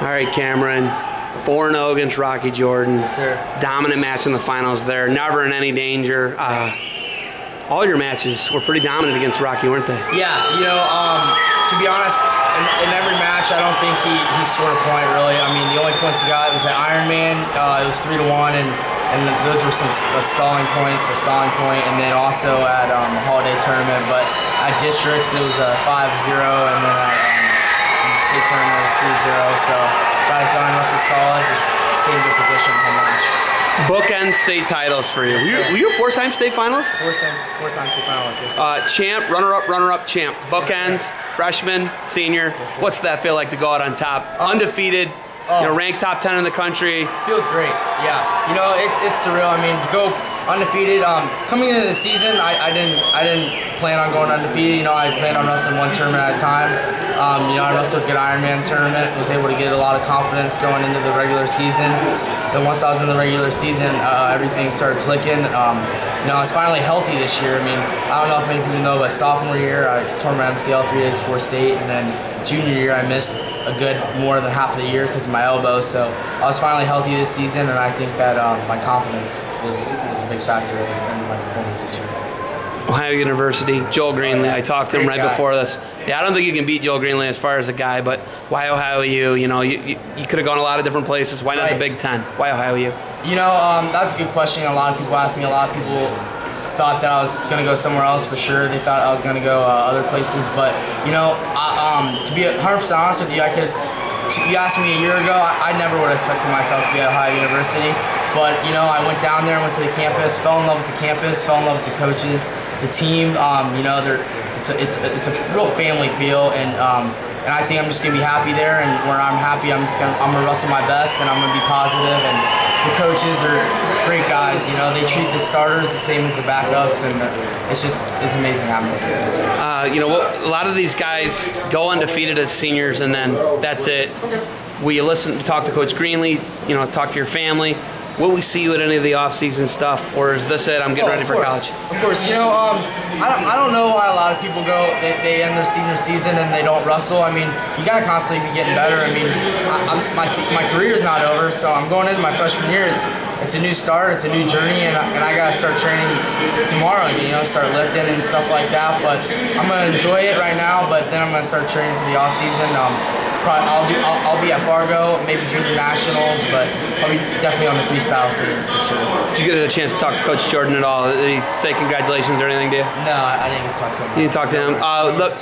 All right, Cameron. 4 0 against Rocky Jordan. Yes, sir. Dominant match in the finals there. Never in any danger. Uh, all your matches were pretty dominant against Rocky, weren't they? Yeah, you know, um, to be honest, in, in, every match, I don't think he, he scored a point really. I mean, the only points he got was at Ironman. Uh, it was three to one, and and those were some stalling points, a stalling point, and then also at um, the holiday tournament. But at districts, it was a 5-0, and then at um, state tournament, it was 3-0. So got it done, was solid, just stayed in good position the match. Bookend state titles for you. Yes, were, you were you a four-time state finalist? Four-time, four-time state finalist. Yes, uh, champ, runner-up, runner-up, champ. Bookends, yes, freshman, senior. What's that feel like to go out on top, um, undefeated? Oh. You know, ranked top 10 in the country. Feels great. Yeah. You know, it's it's surreal. I mean, to go undefeated. Um, coming into the season, I, I didn't I didn't plan on going undefeated. You know, I planned on wrestling one tournament at a time. Um, you know, I wrestled a good Ironman tournament. Was able to get a lot of confidence going into the regular season. Then once I was in the regular season, uh, everything started clicking. Um, you know, I was finally healthy this year. I mean, I don't know if many people know, but sophomore year, I tore my MCL three days before state, and then junior year, I missed a good more than half of the year because of my elbow. So I was finally healthy this season, and I think that um, my confidence was, was a big factor in my performance this year. Ohio University, Joel Greenlee. I talked to him right guy. before this. Yeah, I don't think you can beat Joel Greenlee as far as a guy, but why Ohio U? You know, you, you, you could have gone a lot of different places. Why not right. the Big Ten? Why Ohio U? You know, um, that's a good question. A lot of people ask me. A lot of people thought that I was going to go somewhere else for sure. They thought I was going to go uh, other places. But, you know, I, um, to be 100% honest with you, I could, you asked me a year ago, I, I never would have expected myself to be at Ohio University. But, you know, I went down there, went to the campus, fell in love with the campus, fell in love with the coaches, the team. Um, you know, they're, it's, a, it's, a, it's a real family feel. And, um, and I think I'm just gonna be happy there, and where I'm happy, I'm just gonna I'm gonna wrestle my best, and I'm gonna be positive. and the coaches are great guys. You know, they treat the starters the same as the backups, and it's just it's amazing atmosphere. Uh, you know, a lot of these guys go undefeated as seniors, and then that's it. You listen, talk to Coach Greenlee? You know, talk to your family. Will we see you at any of the off-season stuff, or is this it? I'm getting oh, ready for college. Of course, you know, um, I don't, I don't know why a lot of people go they, they, end their senior season and they don't wrestle. I mean, you gotta constantly be getting better. I mean, I, my my career's not over, so I'm going into my freshman year. It's it's a new start, it's a new journey, and I, and I gotta start training tomorrow. You know, start lifting and stuff like that. But I'm gonna enjoy it right now. But then I'm gonna start training for the off season. Um, Probably, I'll do. I'll, I'll, be at Fargo, maybe junior nationals, but I'll be definitely on the freestyle scene for sure. Did you get a chance to talk to Coach Jordan at all? Did he say congratulations or anything to you? No, I, didn't to talk to him. You didn't talk to him. Uh, look.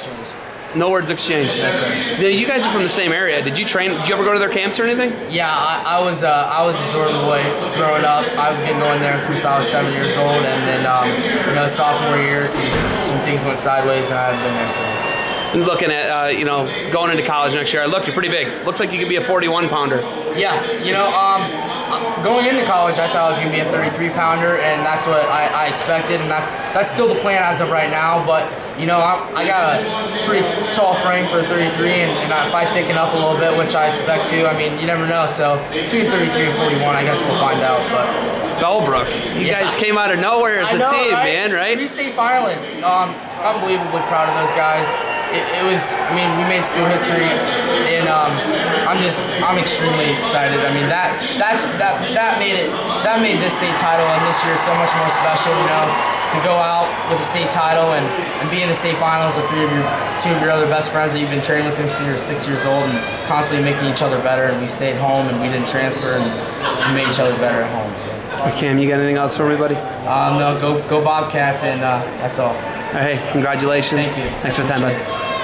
No words exchanged. Yes, you guys are from the same area. Did you train? Did you ever go to their camps or anything? Yeah, I, I was uh, I was a Jordan boy growing up. I've been going there since I was seven years old, and then um, you know sophomore year, some, some things went sideways, and I haven't been there since looking at uh, you know going into college next year. Look, you're pretty big. Looks like you could be a 41 pounder. Yeah, you know, um, going into college, I thought I was gonna be a 33 pounder, and that's what I, I, expected, and that's that's still the plan as of right now. But you know, I, I got a pretty tall frame for 33, and, and if I thicken up a little bit, which I expect to, I mean, you never know. So between 33 and 41, I guess we'll find out. But Bellbrook, you yeah. guys came out of nowhere as a know, team, right? man, right? Three state finalists. Um, unbelievably proud of those guys it, it, was, I mean, we made school history, and um, I'm just, I'm extremely excited. I mean, that, that's, that, that made it, that made this state title and this year so much more special, you know, to go out with a state title and, and be in the state finals with three of your, two of your other best friends that you've been training with since you were six years old and constantly making each other better. And we stayed home and we didn't transfer and we made each other better at home. So. Cam, you got anything else for me, buddy? Um, no, go, go Bobcats, and uh, that's all. Hey, congratulations. Thank you. Thanks for the time, bud.